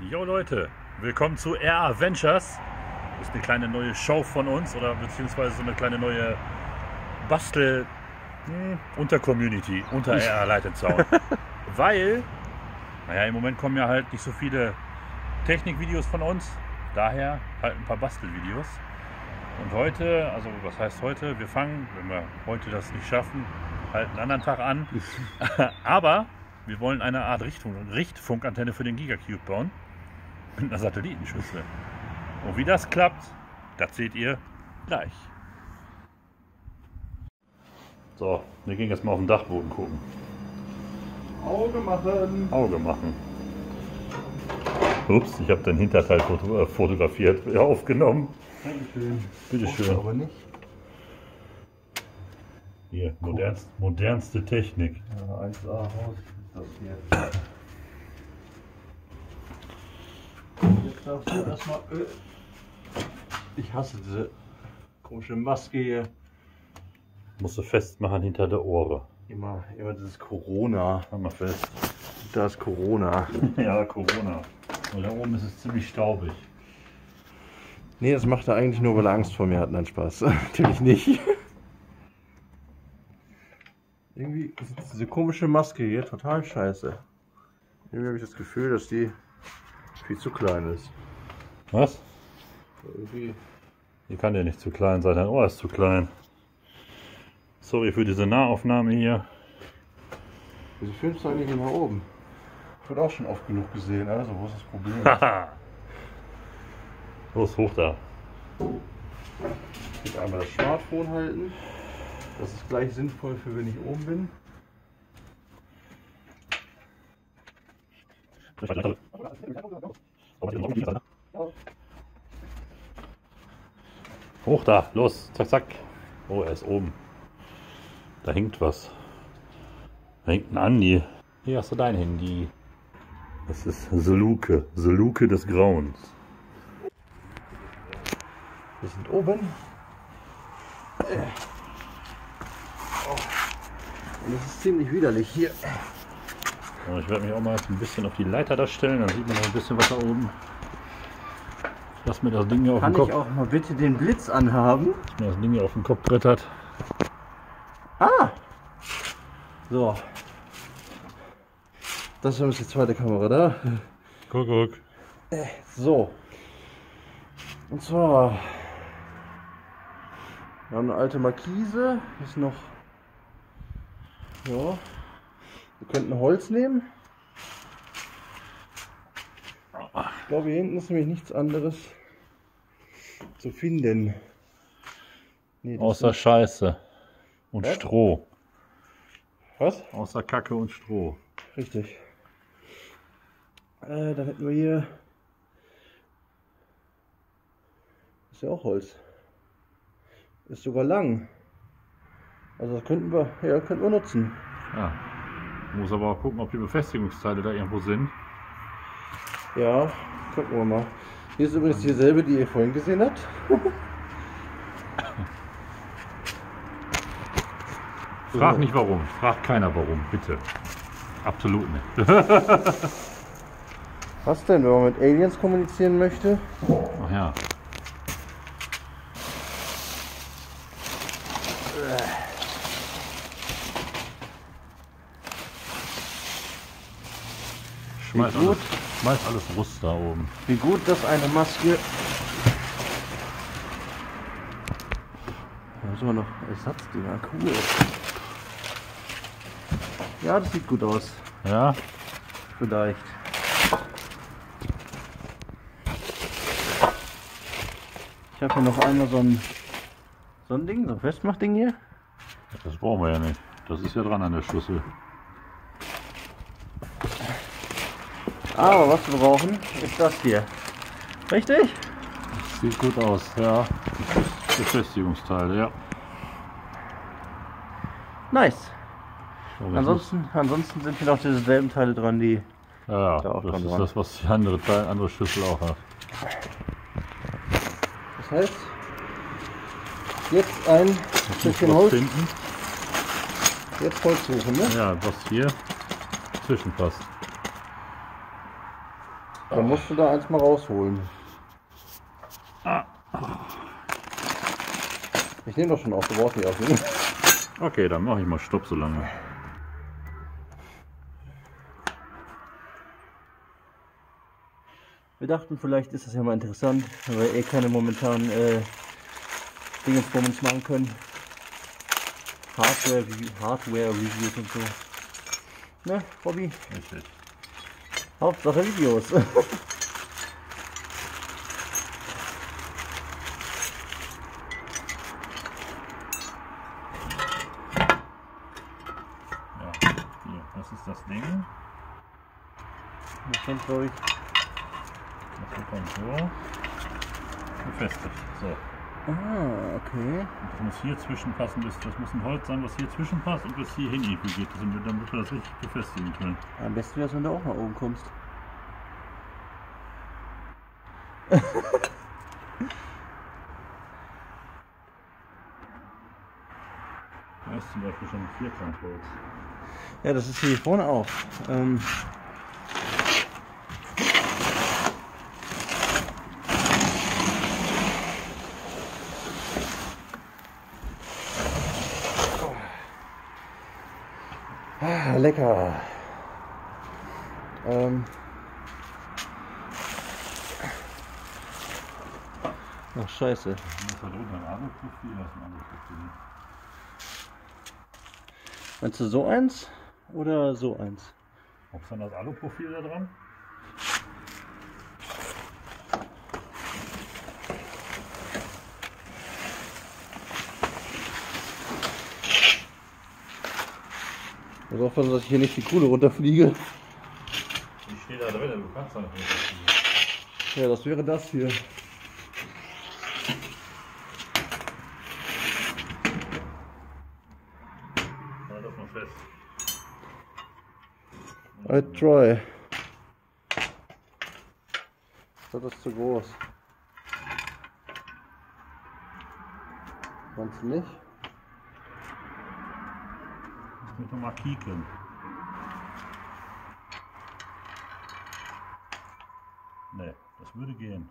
Jo Leute, willkommen zu RA Ventures. Das ist eine kleine neue Show von uns oder beziehungsweise so eine kleine neue Bastel hm, unter Community, unter RA Leitenzaun. Weil, naja, im Moment kommen ja halt nicht so viele Technikvideos von uns. Daher halt ein paar Bastelvideos. Und heute, also was heißt heute? Wir fangen, wenn wir heute das nicht schaffen, halt einen anderen Tag an. Aber wir wollen eine Art Richtfunk, Richtfunkantenne für den Gigacube bauen. Mit einer Satellitenschüssel. Und wie das klappt, das seht ihr gleich. So, wir gehen jetzt mal auf den Dachboden gucken. Auge machen. Auge machen. Ups, ich habe den Hinterteil foto äh, fotografiert, ja, aufgenommen. Dankeschön. Bitteschön. Aber nicht. Hier, modernst, modernste Technik. Ja, 1A raus. Das hier. Du erstmal Öl. Ich hasse diese komische Maske hier. Musst du festmachen hinter der Ohren. Immer, immer dieses Corona. Mach mal fest. Da ist Corona. ja, Corona. Und da oben ist es ziemlich staubig. Nee, das macht er eigentlich nur, weil er Angst vor mir hat. Nein, Spaß. Natürlich nicht. Irgendwie ist diese komische Maske hier total scheiße. Irgendwie habe ich das Gefühl, dass die viel zu klein ist. Was? Irgendwie. Die kann ja nicht zu klein sein, dein Ohr ist zu klein. Sorry für diese Nahaufnahme hier. Wieso filmst du eigentlich nach oben? Wird auch schon oft genug gesehen, also wo ist das Problem? Los, hoch da. Ich einmal das Smartphone halten. Das ist gleich sinnvoll für wenn ich oben bin. Hoch da, los, zack, zack. Oh, er ist oben. Da hängt was. Da hängt ein Andi. Hier hast du dein Handy. Das ist Soluke, Soluke des Grauens. Wir sind oben. Äh. Oh. Und es ist ziemlich widerlich hier. So, ich werde mich auch mal ein bisschen auf die Leiter da stellen, dann sieht man noch ein bisschen was da oben. Lass mir das Ding hier auf Kann den ich Kopf, auch mal bitte den Blitz anhaben? mir das Ding hier auf den Kopf brettert. Ah! So. Das ist die zweite Kamera da. Guck, guck. So. Und zwar. Wir haben eine alte Markise. Ist noch. Ja. Wir könnten Holz nehmen. Ich glaube, hier hinten ist nämlich nichts anderes zu finden. Nee, Außer Scheiße und Was? Stroh. Was? Außer Kacke und Stroh. Richtig. Äh, dann hätten wir hier. Ist ja auch Holz. Ist sogar lang. Also das könnten wir, ja, könnten wir nutzen. Ja. Muss aber auch gucken, ob die Befestigungsteile da irgendwo sind. Ja, gucken wir mal. Hier ist übrigens dieselbe, die ihr vorhin gesehen habt. Frag nicht warum. Fragt keiner warum, bitte. Absolut nicht. Was denn, wenn man mit Aliens kommunizieren möchte? Ach ja. Schmeiß Wie gut. alles, schmeiß alles Rust da oben. Wie gut, dass eine Maske. Da müssen wir noch Ersatzdinger. Cool. Ja, das sieht gut aus. Ja? Vielleicht. Ich habe hier noch einmal so ein, so ein Ding, so ein Festmachding hier. Das brauchen wir ja nicht. Das ist ja dran an der Schlüssel. Aber was wir brauchen, ist das hier. Richtig? Sieht gut aus, ja. Befestigungsteile, ja. Nice. So, jetzt Ansonsten, ansonsten sind hier noch diese selben Teile dran, die. ja, da auch das dran ist dran. das, was die andere, Teil, andere Schlüssel auch hat. Das heißt, jetzt ein Stückchen was Holz, finden. jetzt Holz suchen, ne? Ja, was hier zwischenpasst. Dann musst du da eins mal rausholen. Ich nehme doch schon auf, du brauchst nicht aufnehmen. Okay, dann mache ich mal Stopp so lange. Wir dachten, vielleicht ist das ja mal interessant, weil wir eh keine momentanen äh, Dingensbummens machen können. Hardware, Hardware Reviews und so. Ne, Robby? Richtig. Hauptsache Videos. Ja, hier, das ist das Ding. Das kennt glaube ich. Das hier kommt so. Befestigt. So. Ah, okay. Und das muss hier zwischenpassen, das muss ein Holz sein, was hier zwischenpasst und bis hierhin irgendwie geht, damit wir- damit wir das richtig befestigen können. Am besten wäre es, wenn du auch nach oben kommst. Da ist zum Beispiel schon ein Vierkantholz. Ja, das ist hier vorne auch. Ähm, ah, lecker. Ähm. Ach, scheiße. Da ist da drunter ein Aluprofil, da ist ein Aluprofil. Meinst du so eins oder so eins? Ob es dann das Aluprofil da dran? Muss aufpassen, dass ich hier nicht die Kuhle runterfliege. Die steht da drin, du kannst da nicht. Ja, das wäre das hier. Halt das mal fest. I try. Das ist zu groß. Meinst du nicht? Muss noch mal kicken. Nee, das würde gehen.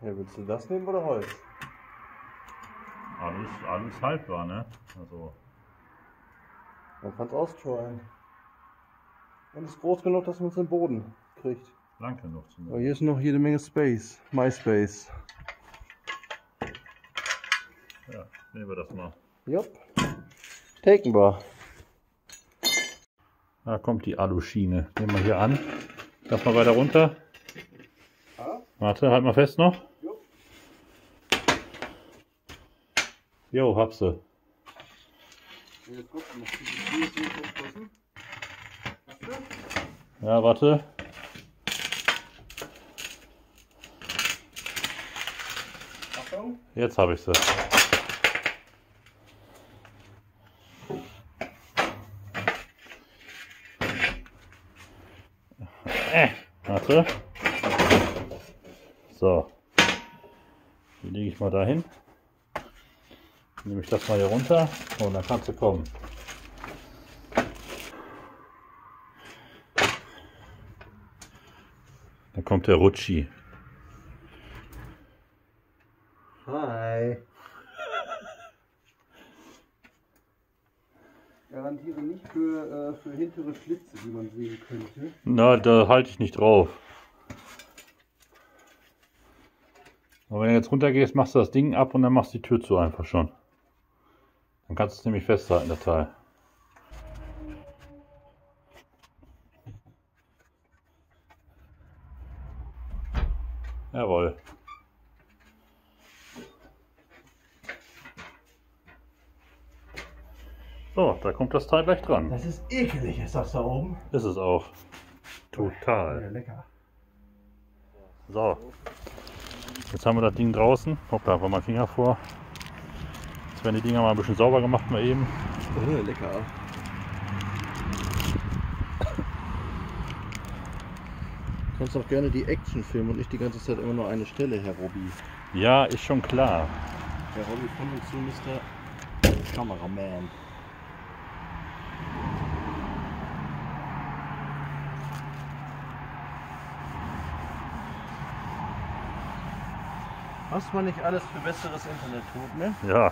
Ja, willst du das nehmen oder Holz? Alles, alles haltbar, ne? Also, Man kann es austryen. Und ist groß genug, dass man es in den Boden kriegt. lang genug zum Aber hier ist noch jede Menge Space. MySpace. Ja, nehmen wir das mal. Jupp. Taken wir. Da kommt die Aluschiene. Nehmen wir hier an. Lass mal weiter runter. Warte, halt mal fest noch. Jo. Jo, hab sie. Ja, warte. Jetzt habe ich sie. Äh, warte. So. Die lege ich mal dahin. Nehme ich das mal hier runter und dann kannst du kommen. Da kommt der Rutschi. Hi. Garantiere nicht für, äh, für hintere Schlitze, die man sehen könnte. Na, da halte ich nicht drauf. Aber wenn du jetzt runtergehst, machst du das Ding ab und dann machst du die Tür zu einfach schon. Dann kannst du es nämlich festhalten, der Teil. Jawohl. So, da kommt das Teil gleich dran. Das ist ekelig, ist das da oben. Ist es auch. Total. lecker. So. Jetzt haben wir das Ding draußen. Hoppla, war mein Finger vor. Jetzt werden die Dinger mal ein bisschen sauber gemacht, mal eben. Oh, lecker. Du kannst auch gerne die Action filmen und nicht die ganze Zeit immer nur eine Stelle, Herr Robby. Ja, ist schon klar. Herr Robby von und zu Mr. Kameraman. Was man nicht alles für besseres Internet tut, ne? Ja,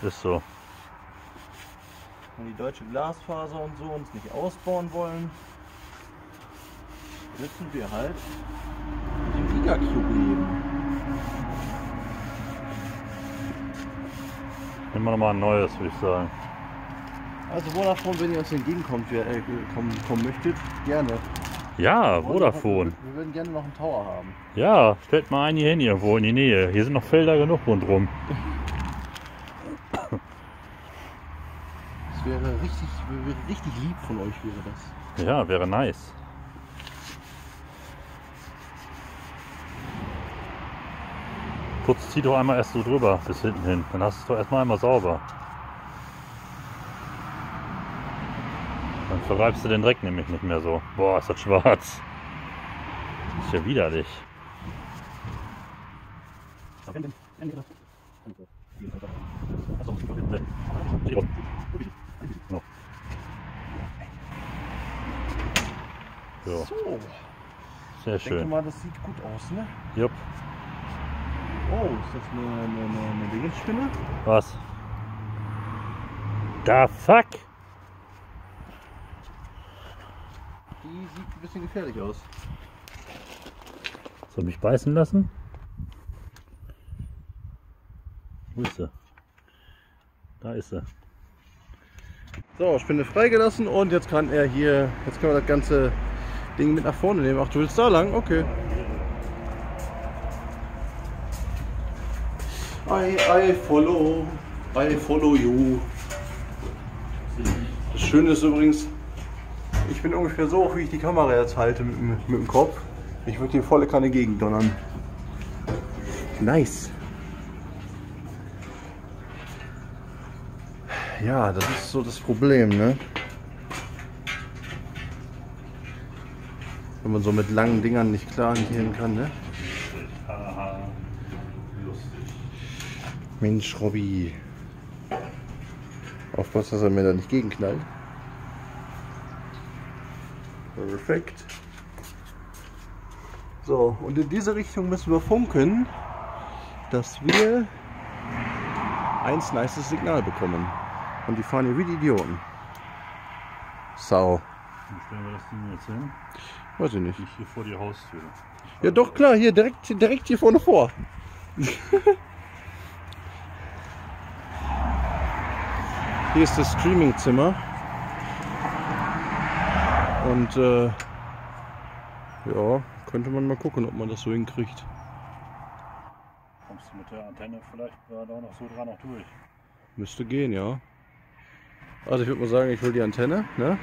ist so. Wenn die deutsche Glasfaser und so uns nicht ausbauen wollen, müssen wir halt mit dem Gigacube leben. Immer noch mal ein neues, würde ich sagen. Also Vodafone, wenn ihr uns entgegenkommt, wer- äh, kommen, kommen möchtet, gerne. Ja, Vodafone. Wir würden gerne noch einen Tower haben. Ja, stellt mal einen hier hin irgendwo in die Nähe. Hier sind noch Felder genug rundherum. Das wäre richtig, wäre richtig lieb von euch, wäre das. Ja, wäre nice. Putz, zieh doch einmal erst so drüber bis hinten hin. Dann hast du es doch erstmal einmal sauber. Verreibst du den Dreck nämlich nicht mehr so. Boah, ist das schwarz. Das ist ja widerlich. So, sehr ich denke schön. mal, das sieht gut aus, ne? Jupp. Oh, ist das eine, eine, eine, eine Dingenspinne? Was? Da fuck! Die sieht ein bisschen gefährlich aus. Soll mich beißen lassen? Wo ist sie? Da ist sie. So, Spinne freigelassen und jetzt kann er hier, jetzt können wir das ganze Ding mit nach vorne nehmen. Ach, du willst da lang? Okay. I, I follow, I follow you. Das Schöne ist übrigens, ich bin ungefähr so hoch, wie ich die Kamera jetzt halte mit, dem- mit dem Kopf. Ich würde hier volle Kanne gegendonnern. Nice. Ja, das ist so das Problem, ne? Wenn man so mit langen Dingern nicht klar hantieren kann, ne? Mensch, Robby. Aufpassen, dass er mir da nicht gegenknallt. Perfekt. So, und in diese Richtung müssen wir funken, dass wir ein nices Signal bekommen. Und die fahren hier wie die Idioten. Sau. Wie stellen wir das Ding jetzt hin? Weiß ich nicht. Nicht hier vor die Haustür. Ja doch klar, hier direkt, direkt hier vorne vor. hier ist das Streamingzimmer. Und äh, ja, könnte man mal gucken, ob man das so hinkriegt. Kommst du mit der Antenne vielleicht gerade auch noch so dran noch durch? Müsste gehen, ja. Also ich würde mal sagen, ich hol die Antenne, ne?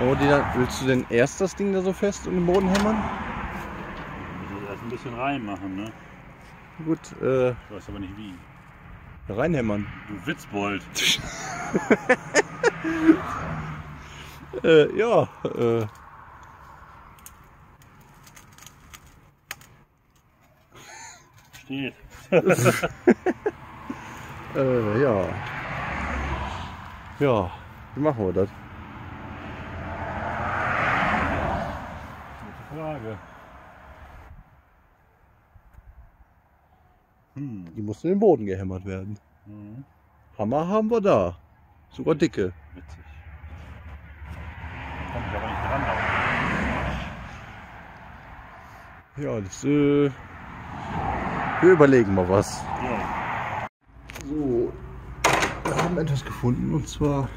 Oh, die dann, willst du denn erst das Ding da so fest in den Boden hämmern? Ich muss erst ein bisschen reinmachen, ne? Gut, äh, Ich weiß aber nicht wie. reinhämmern. Du Witzbold. Äh, ja, äh, Steht. Äh, ja. Ja, wie machen wir das? Gute Frage. Hm. Die muss in den Boden gehämmert werden. Mhm. Hammer haben wir da. Sogar dicke. Witzig. Komm ich aber nicht dran. Aber. Ja, das, äh, wir überlegen mal was. Ja. So, wir haben etwas gefunden und zwar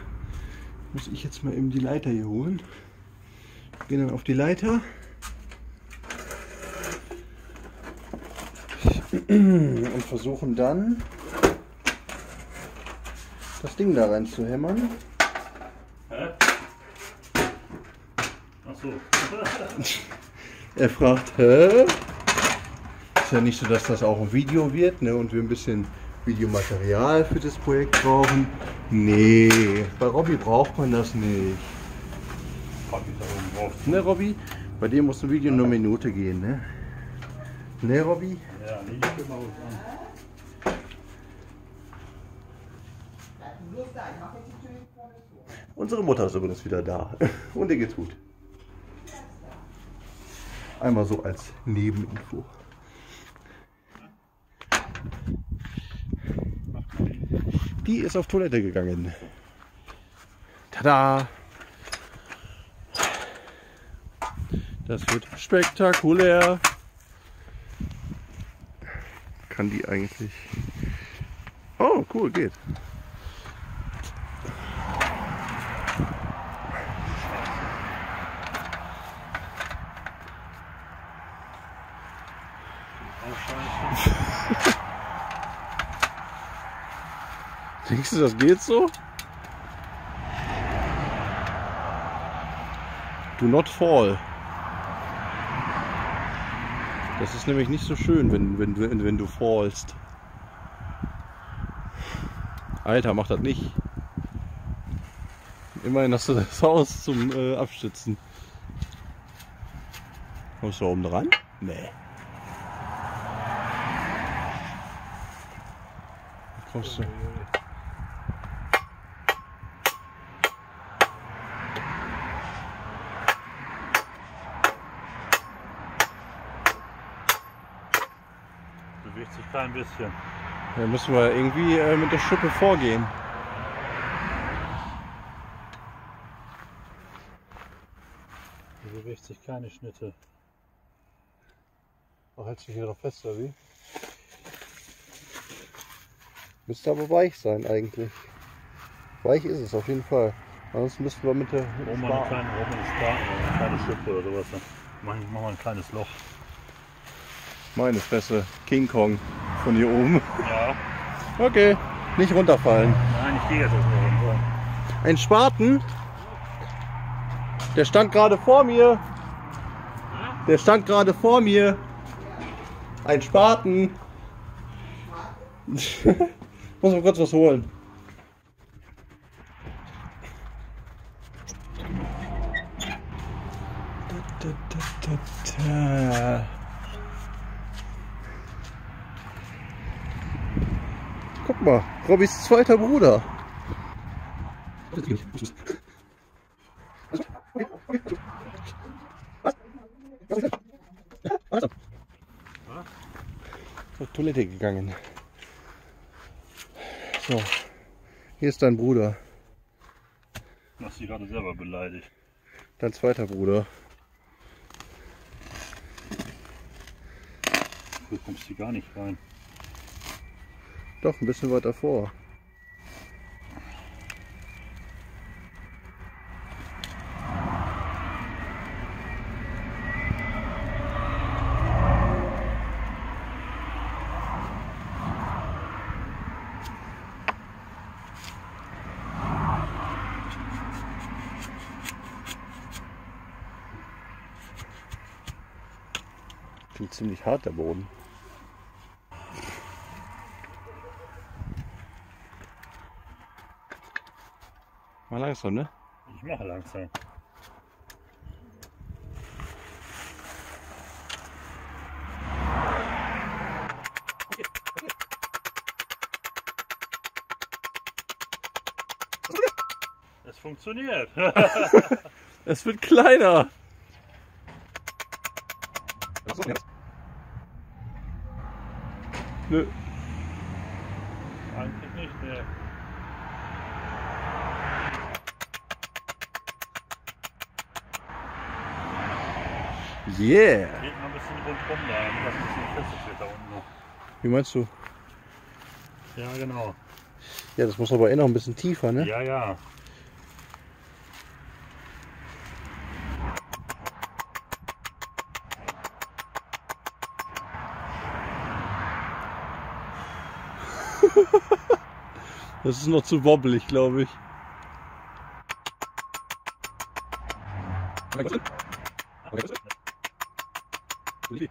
muss ich jetzt mal eben die Leiter hier holen. Gehen dann auf die Leiter. Und versuchen dann das Ding da rein zu hämmern. Hä? Ach so. Er fragt, hä? Ist ja nicht so, dass das auch ein Video wird ne? und wir ein bisschen Videomaterial für das Projekt brauchen. Nee, bei Robby braucht man das nicht. Ne, Robby? Bei dir muss ein Video nur eine Minute gehen, ne? Ne, Robby? Ja, nee, ich mal an. Unsere Mutter ist übrigens wieder da. Und ihr geht's gut. Einmal so als Nebeninfo. Die ist auf Toilette gegangen. Tada! Das wird spektakulär. Kann die eigentlich... Oh, cool, geht. Denkst du, das geht so? Do not fall. Das ist nämlich nicht so schön, wenn, wenn, wenn, wenn du fallst. Alter, mach das nicht. Immerhin hast du das Haus zum äh, Abstützen. Kommst du da oben dran? Nee. Kommst du? Kein bisschen. Da müssen wir irgendwie äh, mit der Schuppe vorgehen. Hier bewegt sich keine Schnitte. Oh, hältst du hier noch fest, oder wie? Müsste aber weich sein eigentlich. Weich ist es auf jeden Fall. Ansonsten müssten wir mit der mal eine kleine, mal eine Spaten oder eine kleine Schippe oder sowas. Mach, mach mal ein kleines Loch. Meine Fresse, King Kong von hier oben. Ja. Okay, nicht runterfallen. Nein, ich gehe jetzt nur runter. Ein Spaten, der stand gerade vor mir. Der stand gerade vor mir. Ein Spaten. Muss mal kurz was holen. Da, da, da, da. Guck mal, Robbys zweiter Bruder. Auf Toilette gegangen. So, hier ist dein Bruder, Du hast dich gerade selber beleidigt. dein zweiter Bruder. Du kommst hier gar nicht rein. Doch, ein bisschen weiter vor. Ziemlich hart der Boden. Mal langsam, ne? Ich mache langsam. Es funktioniert. Es wird kleiner. Nö. Eigentlich nicht, ne. Yeah. Geht mal ein bisschen rundherum da, damit das ein bisschen fester wird da unten noch. Wie meinst du? Ja, genau. Ja, das muss aber eh noch ein bisschen tiefer, ne? Ja, ja. Das ist noch zu wobbelig, glaube ich. Ich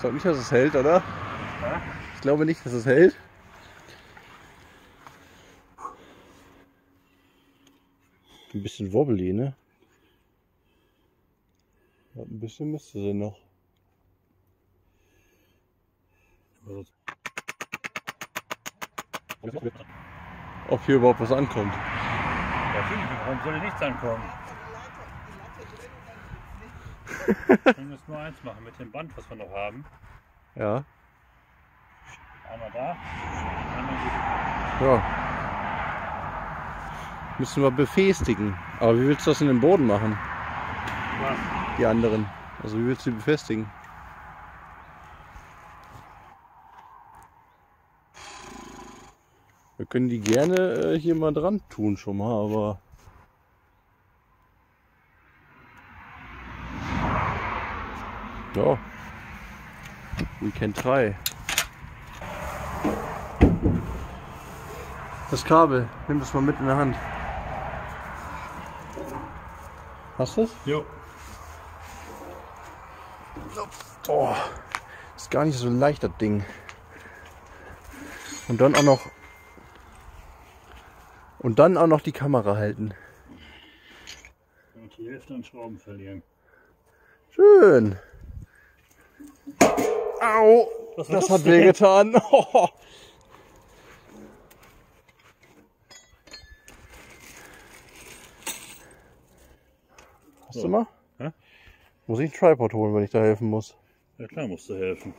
glaube nicht, dass es hält, oder? Ich glaube nicht, dass es hält. Ein bisschen wobbly, ne? Ein bisschen müsste sie noch. Also, Ob hier überhaupt was ankommt. Natürlich, warum soll hier nichts ankommen? Wir jetzt nur eins machen mit dem Band, was wir noch haben. Ja. Einmal da, einmal hier. Ja. Müssen wir befestigen. Aber wie willst du das in den Boden machen? Was? Die anderen. Also wie willst du die befestigen? Können die gerne äh, hier mal dran tun schon mal, aber. Ja. We can try. Das Kabel, nimm das mal mit in der Hand. Hast du es? Jo. Oh, ist gar nicht so leicht, das Ding. Und dann auch noch. Und dann auch noch die Kamera halten. Und die Hälfte an Schrauben verlieren. Schön. Au! Was Das hat wehgetan. Oh. Hast So. du mal? Hä? Muss ich einen Tripod holen, wenn ich da helfen muss? Ja klar, musst du helfen.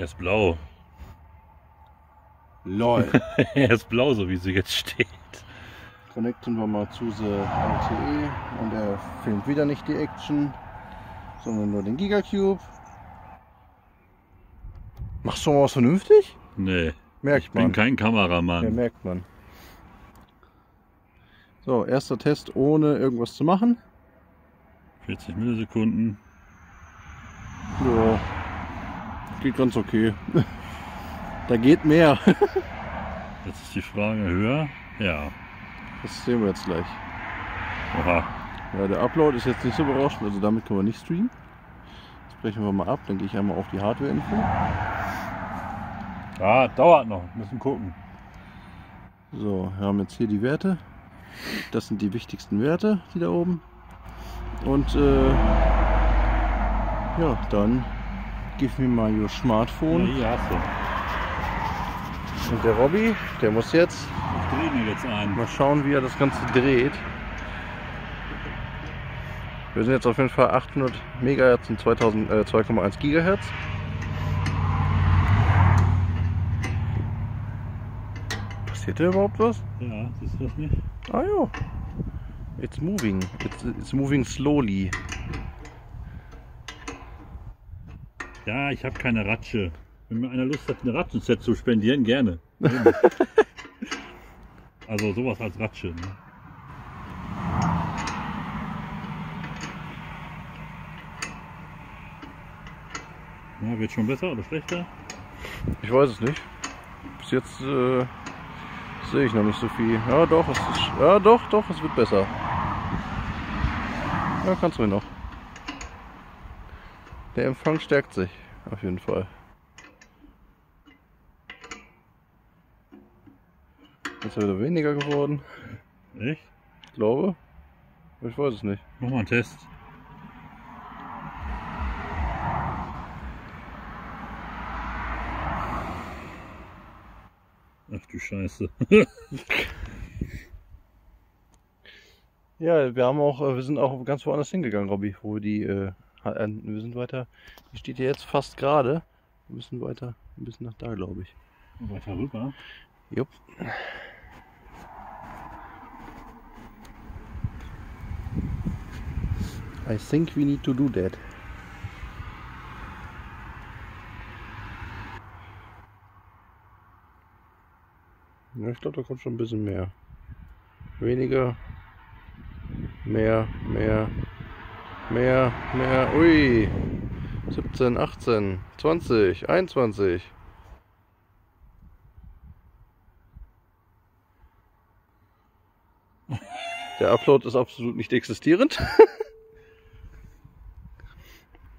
Er ist blau. LOL. er ist blau, so wie sie jetzt steht. Connecten wir mal zu the LTE und er filmt wieder nicht die Action, sondern nur den Gigacube. Machst du mal was vernünftig? Nee, Merkt ich bin man. kein Ja, Kameramann. merkt man. So, erster Test ohne irgendwas zu machen. 40 Millisekunden. Ja, geht ganz okay. da geht mehr. Jetzt ist die Frage höher. Ja. Das sehen wir jetzt gleich. Oha. Ja, der Upload ist jetzt nicht so berauschend, also damit können wir nicht streamen. Das brechen wir mal ab, dann gehe ich einmal auf die Hardware-Info. Ja, dauert noch. Müssen gucken. So, wir haben jetzt hier die Werte. Das sind die wichtigsten Werte, die da oben. Und äh, ja, dann give me my your Smartphone. hier hast du. Und der Robby, der muss jetzt Ich drehe mir jetzt ein. mal schauen, wie er das Ganze dreht. Wir sind jetzt auf jeden Fall 800 Megahertz und 2000, äh, 2,1 Gigahertz. Passiert da überhaupt was? Ja, siehst du das nicht? Ah ja. It's moving. It's, it's moving slowly. Ja, ich habe keine Ratsche. Wenn mir einer Lust hat, eine Ratschenset zu spendieren, gerne. also sowas als Ratsche. Ne? Ja, wird schon besser oder schlechter? Ich weiß es nicht. Bis jetzt äh, Sehe ich noch nicht so viel. Ja doch, es ist. Ja doch, doch, es wird besser. Ja, kannst du noch. Der Empfang stärkt sich, auf jeden Fall. Ist er wieder weniger geworden? Echt? Ich glaube. Ich weiß es nicht. Mach mal einen Test. Ach du Scheiße. Ja, wir haben auch, äh, wir sind auch ganz woanders hingegangen, Robby, wo wir die, äh, äh, wir sind weiter, die steht ja jetzt fast gerade. Wir müssen weiter, ein bisschen nach da, glaube ich. Weiter rüber. Jupp. I think we need to do that. Ja, ich glaube, da kommt schon ein bisschen mehr. Weniger. Mehr, mehr, mehr, mehr. Ui. 17, 18, 20, 21. Der Upload ist absolut nicht existierend.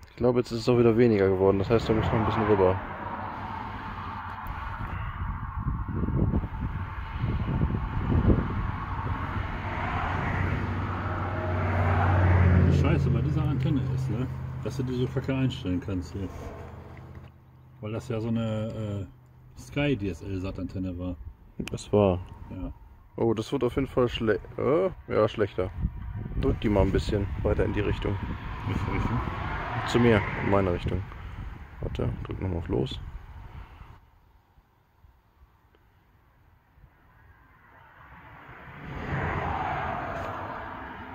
ich glaube, jetzt ist es auch wieder weniger geworden. Das heißt, da muss man ein bisschen rüber. Die Scheiße bei dieser Antenne ist, ne? Dass du die so kacke einstellen kannst hier. Weil das ja so eine äh, Sky DSL Sat Antenne war. Das war. Ja. Oh, das wird auf jeden Fall schle äh, ja, schlechter. Drück die mal ein bisschen weiter in die Richtung. Welche Richtung? Zu mir, in meine Richtung. Warte, drück nochmal auf los.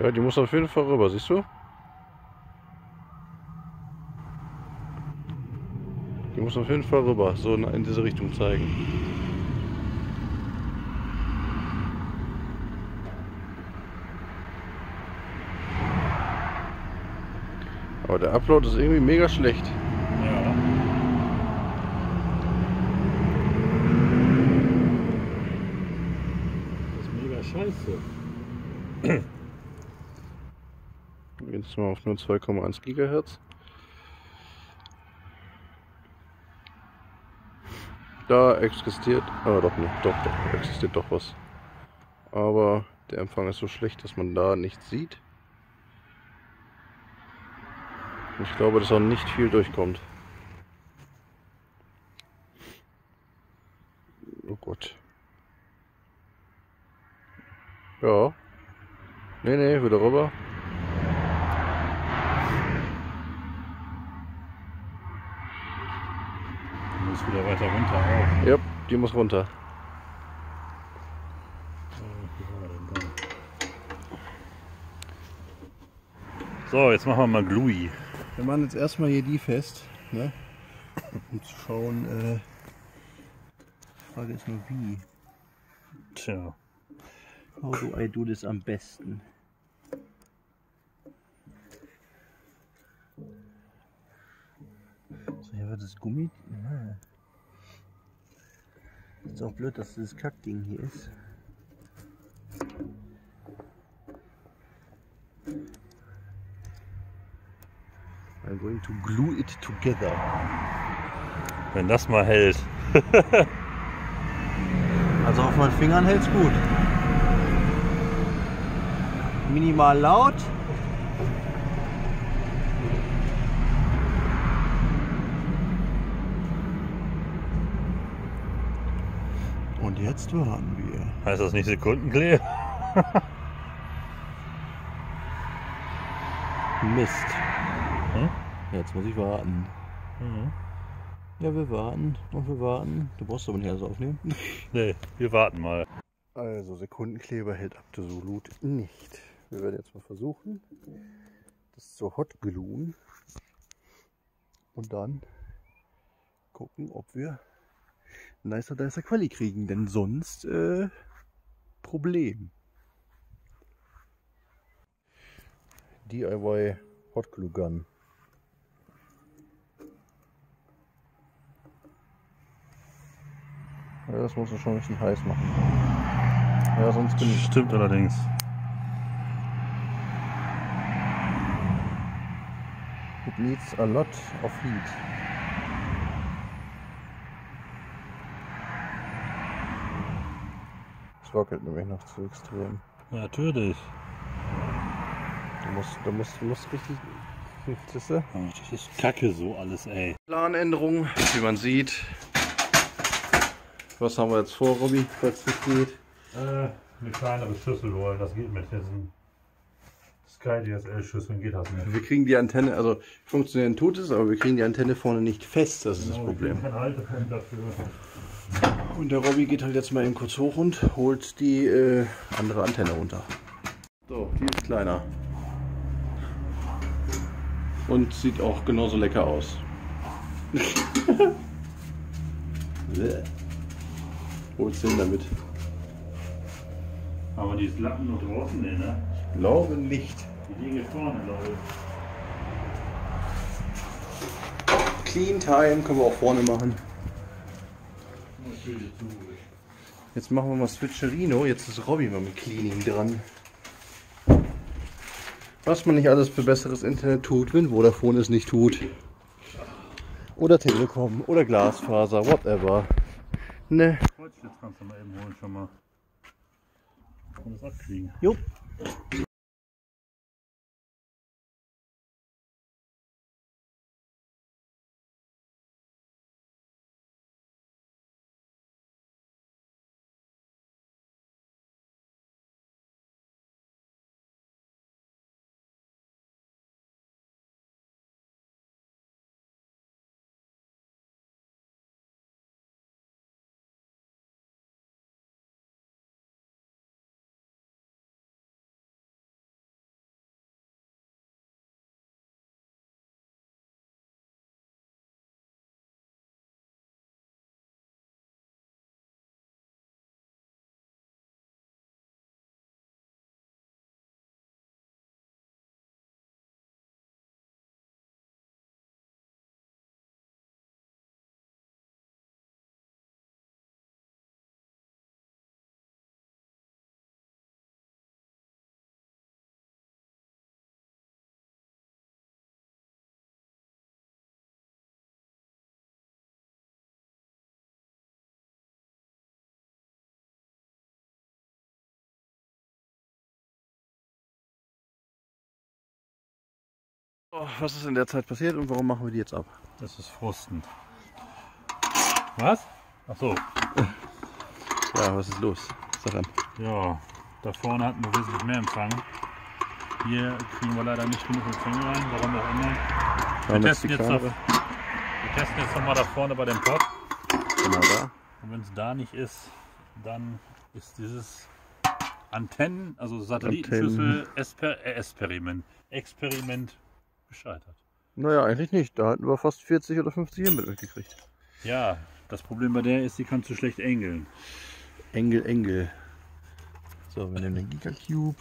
Ja, die muss auf jeden Fall rüber, siehst du? Muss auf jeden Fall rüber, so in diese Richtung zeigen. Aber der Upload ist irgendwie mega schlecht. Ja. Das ist mega scheiße. Jetzt mal auf nur 2,1 Gigahertz. Da existiert, aber doch nicht, doch, doch, existiert doch was. Aber der Empfang ist so schlecht, dass man da nichts sieht. Ich glaube, dass auch nicht viel durchkommt. Oh Gott. Ja. Nee, nee, wieder rüber. Wieder weiter runter auch. Ja, die muss runter. So, jetzt machen wir mal Glui. Wir machen jetzt erstmal hier die fest, ne? um zu schauen. Äh, die Frage ist nur wie. Tja. How do I do this am besten? So, hier wird das Gummi. Ja. Ist auch blöd, dass das Kackding hier ist. I'm going to glue it together. Wenn das mal hält. Also auf meinen Fingern hält's gut. Minimal laut. Und jetzt warten wir. Heißt das nicht Sekundenklee? Mist. Hm? Jetzt muss ich warten. Mhm. Ja, wir warten und wir warten. Du brauchst aber nicht alles aufnehmen. Nee, wir warten mal. Also Sekundenkleber hält absolut nicht. Wir werden jetzt mal versuchen, das zu hot gluen und dann gucken, ob wir nicer dicer Quali kriegen, denn sonst äh, Problem. DIY Hot Glue Gun. Ja, das muss man schon ein bisschen heiß machen. Ja, sonst bin ich. Stimmt allerdings. It needs a lot of heat. Es wackelt nämlich noch zu extrem. Ja, natürlich. Du musst, du musst, du musst richtig. Siehst du? Das ist kacke so alles, ey. Planänderung, wie man sieht. Was haben wir jetzt vor, Robby, falls es geht? Äh, eine kleinere Schüssel holen, das geht mit diesen Sky DSL Schüsseln geht das nicht. Wir kriegen die Antenne, also funktionieren tut es, aber wir kriegen die Antenne vorne nicht fest, das ist das Problem. Kein Haltepunkt dafür. Und der Robby geht halt jetzt mal eben kurz hoch und holt die äh, andere Antenne runter. So, die ist kleiner. Und sieht auch genauso lecker aus. Holst du hin damit? Aber die Lappen noch draußen, nee, ne? Glaube nicht. Die liegen hier vorne, glaube ich. Clean Time können wir auch vorne machen. Jetzt machen wir mal Switcherino. Jetzt ist Robby mal mit Cleaning dran. Was man nicht alles für besseres Internet tut, wenn Vodafone es nicht tut. Oder Telekom oder Glasfaser, whatever. Ne. Kreuzschlitz kannst du mal eben holen schon mal. Und das abkriegen. Jo. Was ist in der Zeit passiert und warum machen wir die jetzt ab? Das ist frustend. Was? Ach so. Ja, was ist los? Sag an. Ja, da vorne hatten wir wesentlich mehr Empfang. Hier kriegen wir leider nicht genug Empfang rein, warum auch immer. Wir testen, jetzt noch, wir testen jetzt nochmal da vorne bei dem Pod. Genau da. Und wenn es da nicht ist, dann ist dieses Antennen, also Satellitenschüssel Esper äh, Experiment, Experiment gescheitert. Naja, eigentlich nicht. Da hatten wir fast 40 oder 50 Mbit mitgekriegt. Ja, das Problem bei der ist, die kann zu schlecht engeln. Engel, Engel. So, wir nehmen den Gigacube.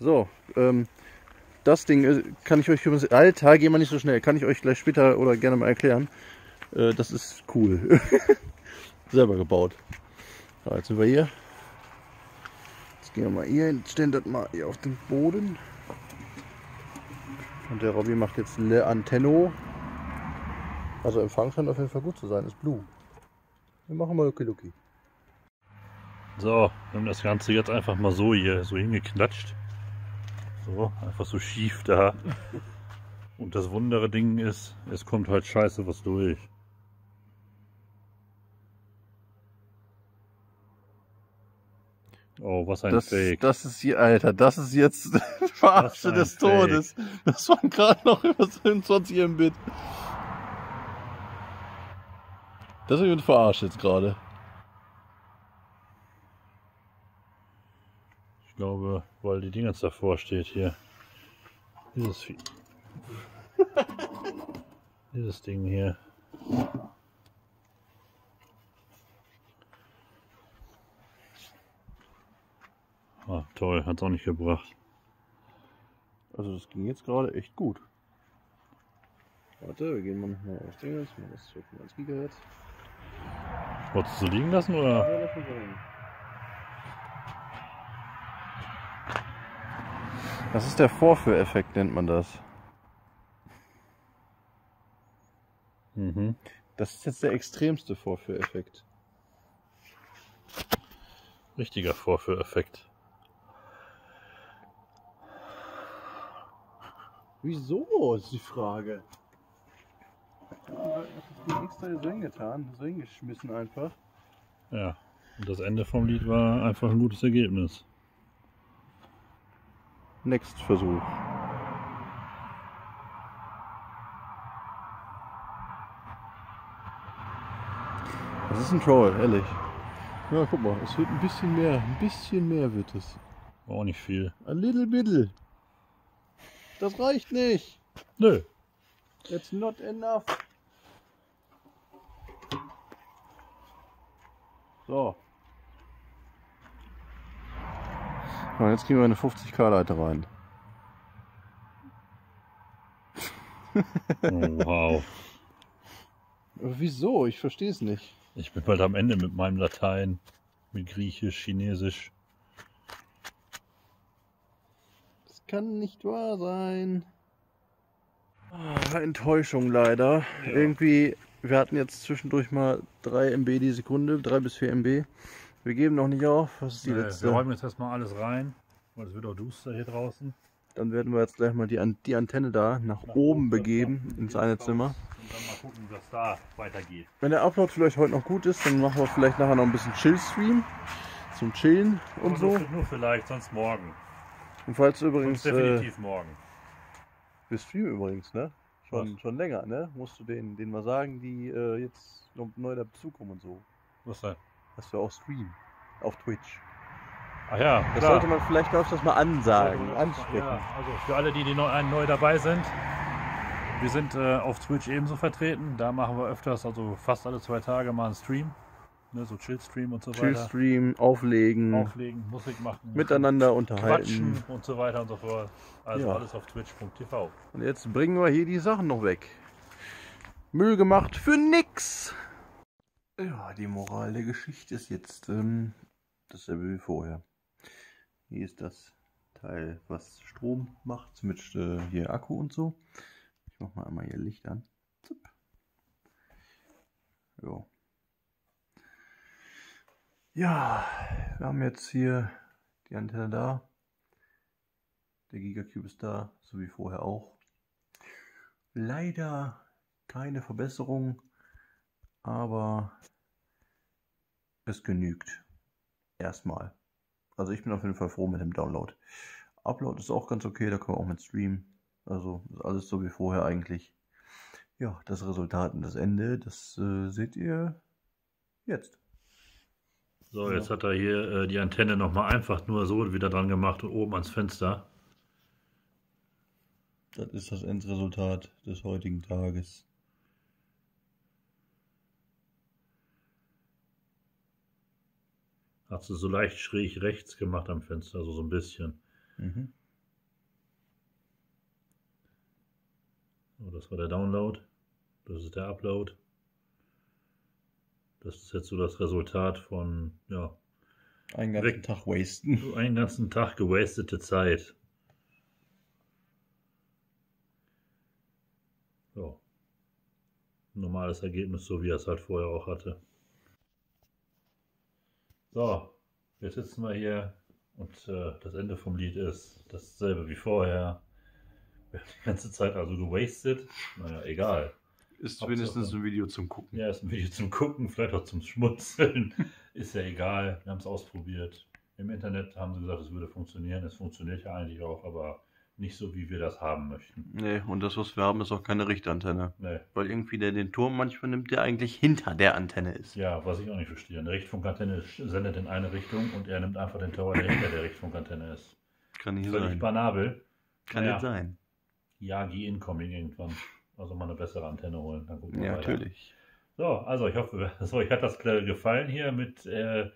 So, ähm, das Ding äh, kann ich euch übrigens. Alter, geh mal nicht so schnell. Kann ich euch gleich später oder gerne mal erklären. Äh, das ist cool. Selber gebaut. So, jetzt sind wir hier. Jetzt gehen wir mal hier hin, stellen das mal hier auf den Boden. Und der Robby macht jetzt Le Antenno. Also Empfang scheint auf jeden Fall gut zu sein. Ist Blue. Wir machen mal Lucky Lucky. So, wir haben das Ganze jetzt einfach mal so hier so hingeklatscht. So, einfach so schief da. Und das wundere Ding ist, es kommt halt scheiße was durch. Oh, was ein Das, Fake. das ist hier, Alter, das ist jetzt Verarsche des Fake. Todes. Das waren gerade noch über 27 Mbit. Das ist übrigens verarscht jetzt gerade. Ich glaube, weil die Dinge davor steht hier. Dieses. Dieses Ding hier. Ah, toll, hat's auch nicht gebracht. Also das ging jetzt gerade echt gut. Warte, wir gehen mal nochmal auf Dingens, mal das 12,1 GHz. Wolltest du liegen lassen oder? Ja, lass. Das ist der Vorführeffekt, nennt man das. Mhm. Das ist jetzt der extremste Vorführeffekt. Richtiger Vorführeffekt. Wieso, ist die Frage. Ich hab das extra so hingetan, so hingeschmissen einfach. Ja. Und das Ende vom Lied war einfach ein gutes Ergebnis. Next Versuch. Das ist ein Troll, ehrlich. Ja, guck mal, es wird ein bisschen mehr, ein bisschen mehr wird es. War auch nicht viel. A little biddle. Das reicht nicht. Nö. It's not enough. So. Und jetzt kriegen wir eine 50k Leiter rein. Oh, wow. Wieso? Ich verstehe es nicht. Ich bin bald am Ende mit meinem Latein, mit Griechisch, Chinesisch. Das kann nicht wahr sein. Ah, Enttäuschung leider. Ja. Irgendwie, wir hatten jetzt zwischendurch mal 3 MB die Sekunde, 3 bis 4 MB. Wir geben noch nicht auf. Was ist die Nee, letzte? wir räumen jetzt erstmal alles rein, weil es wird auch duster hier draußen. Dann werden wir jetzt gleich mal die, die Antenne da nach, Nach oben begeben, ins eine Zimmer. Und dann mal gucken, was da weitergeht. Wenn der Upload vielleicht heute noch gut ist, dann machen wir vielleicht nachher noch ein bisschen Chill-Stream. Zum Chillen und Aber so. Nur vielleicht, sonst morgen. Und falls du übrigens. Äh, definitiv morgen. wir streamen übrigens, ne? Schon, Was? schon länger, ne? Musst du denen, denen mal sagen, die äh, jetzt noch neu dazukommen und so. Was denn? Dass wir auch streamen. Auf Twitch. Ach ja, Das klar. sollte man vielleicht öfters mal ansagen, Ja, ansprechen. Ja, also für alle, die, die neu, neu dabei sind, wir sind äh, auf Twitch ebenso vertreten. Da machen wir öfters, also fast alle zwei Tage mal einen Stream. Ne, so Chill-Stream und so weiter. Chill-Stream, auflegen, Auflegen, Musik machen, miteinander unterhalten. quatschen und so weiter und so fort. Also Ja. alles auf twitch.tv. Und jetzt bringen wir hier die Sachen noch weg. Müll gemacht für nix. Ja, die Moral der Geschichte ist jetzt ähm, dasselbe wie vorher. Hier ist das Teil, was Strom macht, mit äh, hier Akku und so. Ich mach mal einmal hier Licht an. Zup. Jo. Ja, wir haben jetzt hier die Antenne da. Der Gigacube ist da, so wie vorher auch. Leider keine Verbesserung, aber es genügt. Erstmal. Also ich bin auf jeden Fall froh mit dem Download. Upload ist auch ganz okay, da können wir auch mit streamen. Also ist alles so wie vorher eigentlich. Ja, das Resultat und das Ende, das äh, seht ihr jetzt. So, jetzt hat er hier äh, die Antenne nochmal einfach nur so wieder dran gemacht und oben ans Fenster. Das ist das Endresultat des heutigen Tages. Hat sie so leicht schräg rechts gemacht am Fenster, also so ein bisschen. Mhm. So, das war der Download. Das ist der Upload. Das ist jetzt so das Resultat von, ja, Einen ganzen Weg. Tag wasten. so einen ganzen Tag gewastete Zeit. So. Normales Ergebnis, so wie er es halt vorher auch hatte. So, jetzt sitzen wir hier und äh, das Ende vom Lied ist dasselbe wie vorher. Wir haben die ganze Zeit also gewastet. Naja, egal. Ist Hauptsache. wenigstens ein Video zum Gucken. Ja, ist ein Video zum Gucken, vielleicht auch zum Schmunzeln. ist ja egal. Wir haben es ausprobiert. Im Internet haben sie gesagt, es würde funktionieren. Es funktioniert ja eigentlich auch, aber nicht so, wie wir das haben möchten. Nee, und das, was wir haben, ist auch keine Richtantenne. Nee. Weil irgendwie der den Turm manchmal nimmt, der eigentlich hinter der Antenne ist. Ja, was ich auch nicht verstehe. Eine Richtfunkantenne sendet in eine Richtung und er nimmt einfach den Tower, der hinter der Richtfunkantenne ist. Kann nicht Völlig sein. banabel. Kann Naja. nicht sein. Ja, geh incoming irgendwann. Also mal eine bessere Antenne holen. Dann gucken wir Ja, weiter. natürlich. So, also ich hoffe, so, euch hat das gefallen hier mit, äh,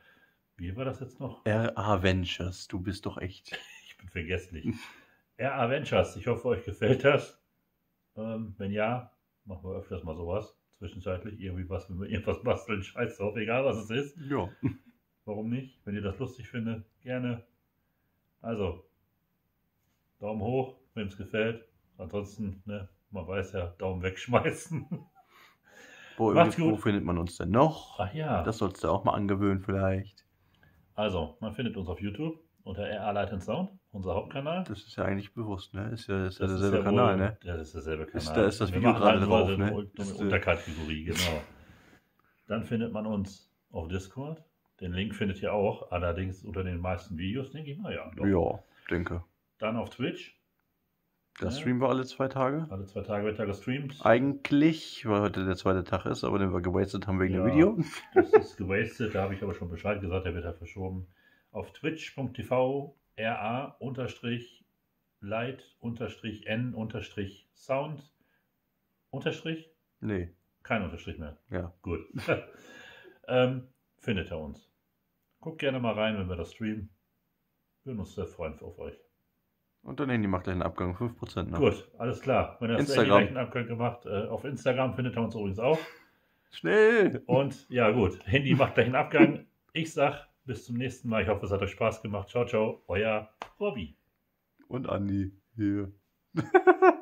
wie war das jetzt noch? RA Ventures, du bist doch echt. Ich bin vergesslich. RA Ventures, ich hoffe, euch gefällt das. Ähm, wenn ja, machen wir öfters mal sowas zwischenzeitlich irgendwie was, wenn wir irgendwas basteln, scheiß drauf, egal was es ist. Ja. Warum nicht? Wenn ihr das lustig findet, gerne. Also, Daumen hoch, wenn es gefällt. Ansonsten, ne, man weiß ja, Daumen wegschmeißen. Wo, wo findet man uns denn noch? Ach ja. Das sollst du auch mal angewöhnen vielleicht. Also, man findet uns auf YouTube unter RA Light and Sound, unser Hauptkanal. Das ist ja eigentlich bewusst, ne? Ist ja, ist ja derselbe ja Kanal, wohl- ne? Ja, das ist derselbe Kanal. Ist da- ist das Wir Video gerade halt drauf, ne? Eine, Ist, äh, Unterkategorie, genau. Dann findet man uns auf Discord. Den Link findet ihr auch, allerdings unter den meisten Videos, denke ich mal, ja. doch. Ja, denke. Dann auf Twitch. Da Ja. streamen wir alle zwei Tage. Alle zwei Tage wird da gestreamt. Eigentlich, weil heute der zweite Tag ist, aber den wir gewastet haben wegen Ja. dem Video. Das ist gewastet, da habe ich aber schon Bescheid gesagt, der wird da verschoben. Auf twitch.tv ra unterstrich light unterstrich n unterstrich sound unterstrich Nee, kein Unterstrich mehr. ja. Gut. ähm, findet ihr uns. Guckt gerne mal rein, wenn wir das streamen. Würden uns sehr freuen auf euch. Und dein Handy macht einen Abgang, 5% noch. Gut, alles klar. Wenn das Instagram. Instagram. Abgang gemacht, äh, auf Instagram findet ihr uns übrigens auch. Schnell! Und ja gut, Handy macht gleich einen Abgang. Ich sag bis zum nächsten Mal. Ich hoffe, es hat euch Spaß gemacht. Ciao, ciao. Euer Robby. Und Andi hier.